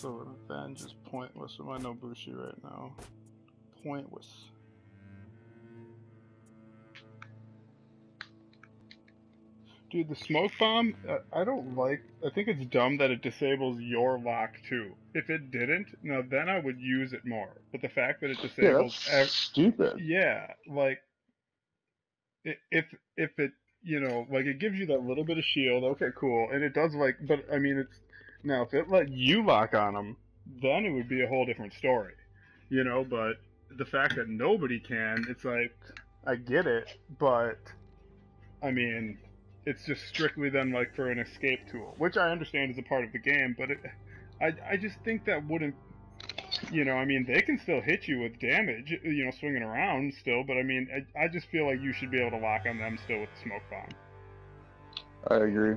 So revenge is pointless with my Nobushi right now. Pointless. Dude, the smoke bomb, I don't like. I think it's dumb that it disables your lock too. If it didn't, now then I would use it more. But the fact that it Yeah, disables, that's ev- stupid. yeah, like if if it, you know, like it gives you that little bit of shield. Okay, cool, and it does like, but I mean, it's now if it let you lock on them, then it would be a whole different story, you know. But the fact that nobody can, it's like I get it, but I mean, it's just strictly then like for an escape tool, which I understand is a part of the game, but it, I I just think that wouldn't. You know, I mean, they can still hit you with damage, you know, swinging around still, but I mean, I, I just feel like you should be able to lock on them still with the smoke bomb. I agree.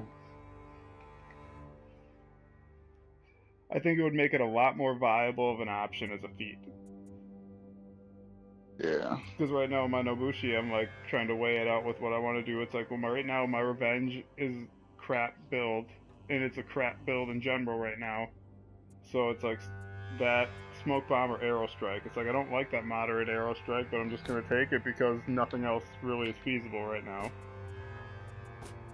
I think it would make it a lot more viable of an option as a feat. Yeah. Because right now, my Nobushi, I'm like trying to weigh it out with what I want to do. It's like, well, my, right now, my revenge is crap build, and it's a crap build in general right now. So it's like that smoke bomb or arrow strike. It's like I don't like that moderate arrow strike, but I'm just gonna take it because nothing else really is feasible right now.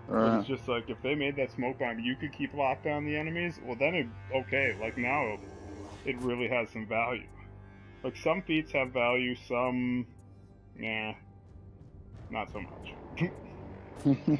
Right. Uh-huh. it's just like if they made that smoke bomb, you could keep locked on the enemies. Well, then it okay. Like now, it really has some value. Like some feats have value, some, nah, not so much.